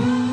Ooh.